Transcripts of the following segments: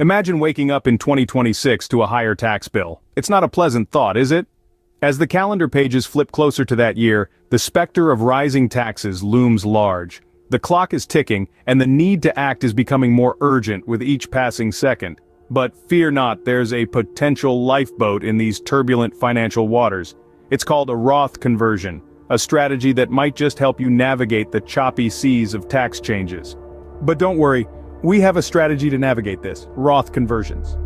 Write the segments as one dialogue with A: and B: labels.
A: Imagine waking up in 2026 to a higher tax bill. It's not a pleasant thought, is it? As the calendar pages flip closer to that year, the specter of rising taxes looms large. The clock is ticking, and the need to act is becoming more urgent with each passing second. But fear not, there's a potential lifeboat in these turbulent financial waters. It's called a Roth conversion, a strategy that might just help you navigate the choppy seas of tax changes. But don't worry, we have a strategy to navigate this, Roth conversions.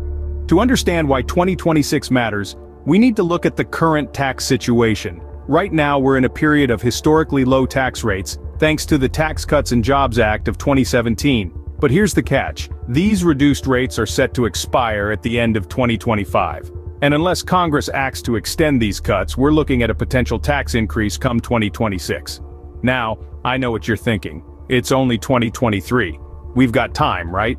A: To understand why 2026 matters, we need to look at the current tax situation. Right now we're in a period of historically low tax rates, thanks to the Tax Cuts and Jobs Act of 2017. But here's the catch, these reduced rates are set to expire at the end of 2025. And unless Congress acts to extend these cuts, we're looking at a potential tax increase come 2026. Now, I know what you're thinking. It's only 2023. We've got time, right?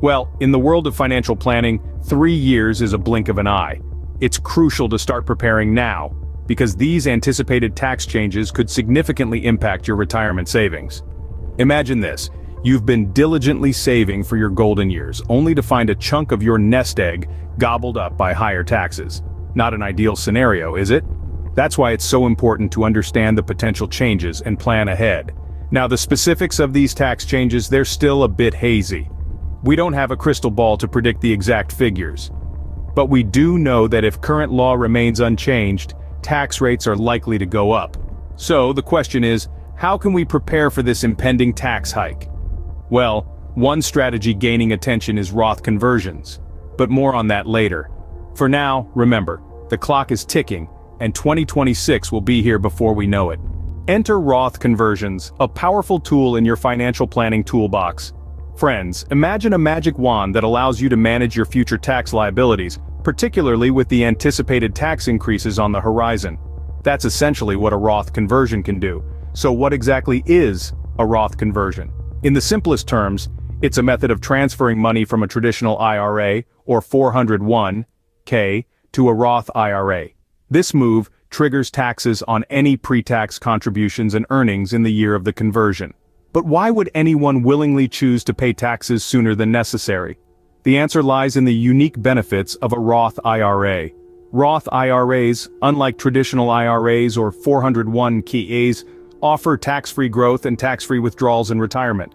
A: Well, in the world of financial planning, three years is a blink of an eye. It's crucial to start preparing now, because these anticipated tax changes could significantly impact your retirement savings. Imagine this, You've been diligently saving for your golden years, only to find a chunk of your nest egg gobbled up by higher taxes. Not an ideal scenario, is it? That's why it's so important to understand the potential changes and plan ahead. Now the specifics of these tax changes, they're still a bit hazy. We don't have a crystal ball to predict the exact figures. But we do know that if current law remains unchanged, tax rates are likely to go up. So the question is, how can we prepare for this impending tax hike? Well, one strategy gaining attention is Roth conversions. But more on that later. For now, remember, the clock is ticking, and 2026 will be here before we know it. Enter Roth conversions, a powerful tool in your financial planning toolbox. Friends, imagine a magic wand that allows you to manage your future tax liabilities, particularly with the anticipated tax increases on the horizon. That's essentially what a Roth conversion can do. So what exactly is a Roth conversion? In the simplest terms, it's a method of transferring money from a traditional IRA, or 401k, to a Roth IRA. This move triggers taxes on any pre-tax contributions and earnings in the year of the conversion. But why would anyone willingly choose to pay taxes sooner than necessary? The answer lies in the unique benefits of a Roth IRA. Roth IRAs, unlike traditional IRAs or 401ks, offer tax-free growth and tax-free withdrawals in retirement.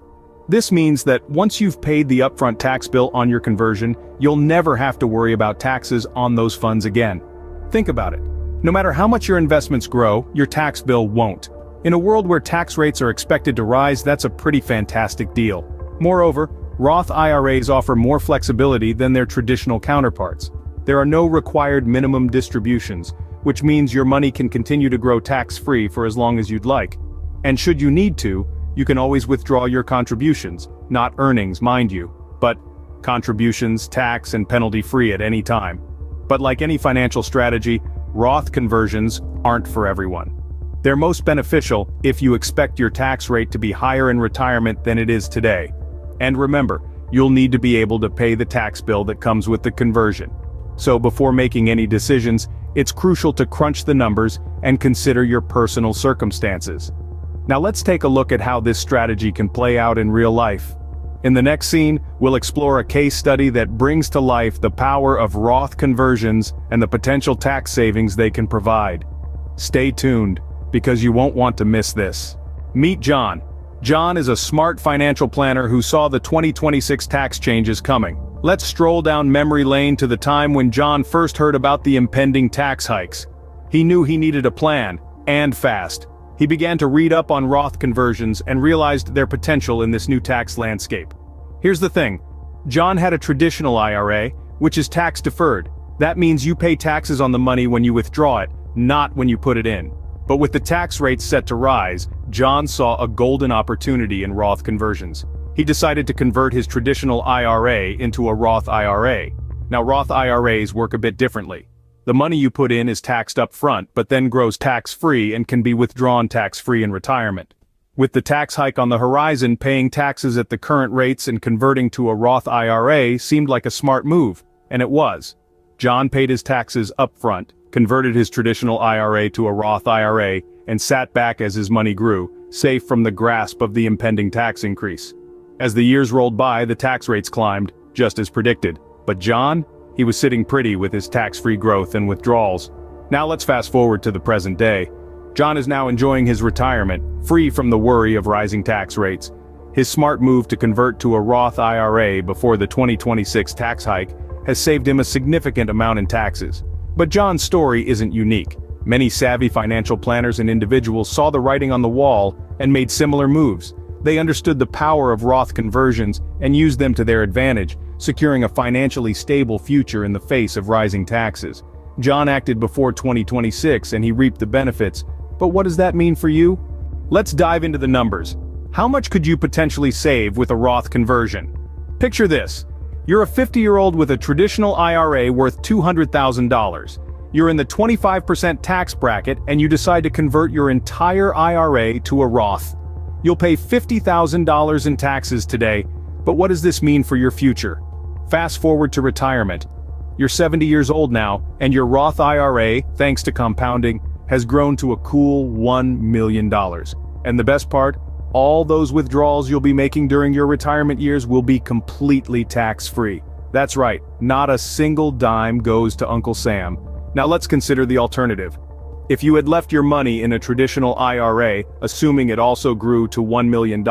A: This means that once you've paid the upfront tax bill on your conversion, you'll never have to worry about taxes on those funds again. Think about it. No matter how much your investments grow, your tax bill won't. In a world where tax rates are expected to rise, that's a pretty fantastic deal. Moreover, Roth IRAs offer more flexibility than their traditional counterparts. There are no required minimum distributions, which means your money can continue to grow tax-free for as long as you'd like. And should you need to, you can always withdraw your contributions, not earnings mind you, but contributions, tax and penalty-free at any time. But like any financial strategy, Roth conversions aren't for everyone. They're most beneficial if you expect your tax rate to be higher in retirement than it is today. And remember, you'll need to be able to pay the tax bill that comes with the conversion. So before making any decisions, it's crucial to crunch the numbers and consider your personal circumstances. Now let's take a look at how this strategy can play out in real life. In the next scene, we'll explore a case study that brings to life the power of Roth conversions and the potential tax savings they can provide. Stay tuned, because you won't want to miss this. Meet John. John is a smart financial planner who saw the 2026 tax changes coming. Let's stroll down memory lane to the time when John first heard about the impending tax hikes. He knew he needed a plan, and fast. He began to read up on Roth conversions and realized their potential in this new tax landscape. Here's the thing. John had a traditional IRA, which is tax deferred. That means you pay taxes on the money when you withdraw it, not when you put it in. But with the tax rates set to rise, John saw a golden opportunity in Roth conversions he decided to convert his traditional IRA into a Roth IRA. Now Roth IRAs work a bit differently. The money you put in is taxed up front but then grows tax-free and can be withdrawn tax-free in retirement. With the tax hike on the horizon paying taxes at the current rates and converting to a Roth IRA seemed like a smart move, and it was. John paid his taxes up front, converted his traditional IRA to a Roth IRA, and sat back as his money grew, safe from the grasp of the impending tax increase. As the years rolled by, the tax rates climbed, just as predicted. But John? He was sitting pretty with his tax-free growth and withdrawals. Now let's fast forward to the present day. John is now enjoying his retirement, free from the worry of rising tax rates. His smart move to convert to a Roth IRA before the 2026 tax hike has saved him a significant amount in taxes. But John's story isn't unique. Many savvy financial planners and individuals saw the writing on the wall and made similar moves. They understood the power of Roth conversions and used them to their advantage, securing a financially stable future in the face of rising taxes. John acted before 2026 and he reaped the benefits, but what does that mean for you? Let's dive into the numbers. How much could you potentially save with a Roth conversion? Picture this. You're a 50-year-old with a traditional IRA worth $200,000. You're in the 25% tax bracket and you decide to convert your entire IRA to a Roth. You'll pay $50,000 in taxes today, but what does this mean for your future? Fast forward to retirement. You're 70 years old now, and your Roth IRA, thanks to compounding, has grown to a cool $1 million. And the best part? All those withdrawals you'll be making during your retirement years will be completely tax-free. That's right, not a single dime goes to Uncle Sam. Now let's consider the alternative. If you had left your money in a traditional IRA, assuming it also grew to $1 million,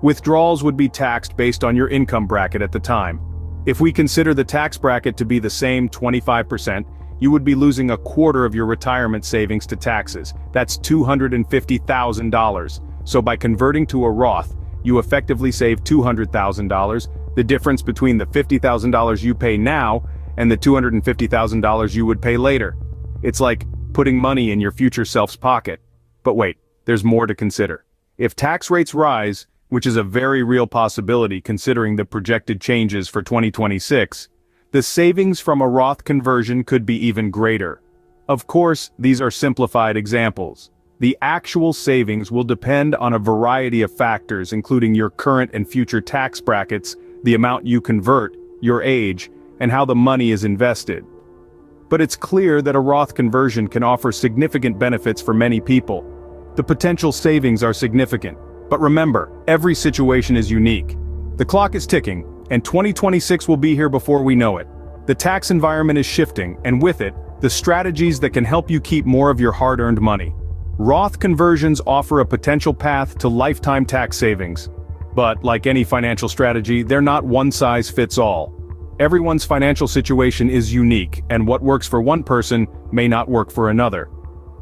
A: withdrawals would be taxed based on your income bracket at the time. If we consider the tax bracket to be the same 25%, you would be losing a quarter of your retirement savings to taxes. That's $250,000. So by converting to a Roth, you effectively save $200,000, the difference between the $50,000 you pay now and the $250,000 you would pay later. It's like putting money in your future self's pocket. But wait, there's more to consider. If tax rates rise, which is a very real possibility considering the projected changes for 2026, the savings from a Roth conversion could be even greater. Of course, these are simplified examples. The actual savings will depend on a variety of factors including your current and future tax brackets, the amount you convert, your age, and how the money is invested. But it's clear that a Roth conversion can offer significant benefits for many people. The potential savings are significant, but remember, every situation is unique. The clock is ticking, and 2026 will be here before we know it. The tax environment is shifting, and with it, the strategies that can help you keep more of your hard-earned money. Roth conversions offer a potential path to lifetime tax savings. But, like any financial strategy, they're not one-size-fits-all. Everyone's financial situation is unique, and what works for one person may not work for another.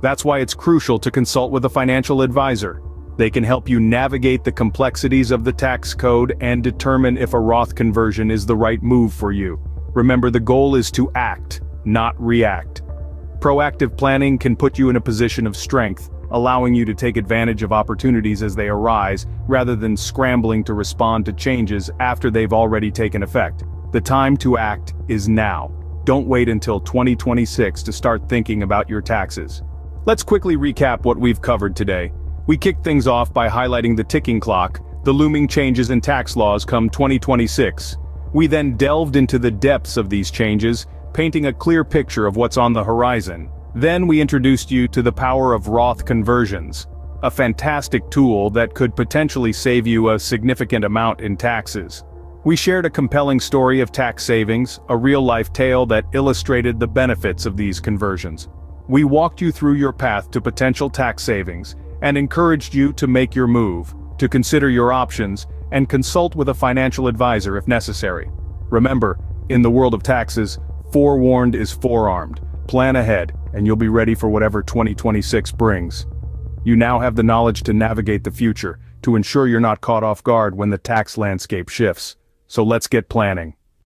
A: That's why it's crucial to consult with a financial advisor. They can help you navigate the complexities of the tax code and determine if a Roth conversion is the right move for you. Remember the goal is to act, not react. Proactive planning can put you in a position of strength, allowing you to take advantage of opportunities as they arise, rather than scrambling to respond to changes after they've already taken effect. The time to act is now. Don't wait until 2026 to start thinking about your taxes. Let's quickly recap what we've covered today. We kicked things off by highlighting the ticking clock, the looming changes in tax laws come 2026. We then delved into the depths of these changes, painting a clear picture of what's on the horizon. Then we introduced you to the power of Roth conversions, a fantastic tool that could potentially save you a significant amount in taxes. We shared a compelling story of tax savings, a real-life tale that illustrated the benefits of these conversions. We walked you through your path to potential tax savings, and encouraged you to make your move, to consider your options, and consult with a financial advisor if necessary. Remember, in the world of taxes, forewarned is forearmed. Plan ahead, and you'll be ready for whatever 2026 brings. You now have the knowledge to navigate the future, to ensure you're not caught off guard when the tax landscape shifts. So let's get planning.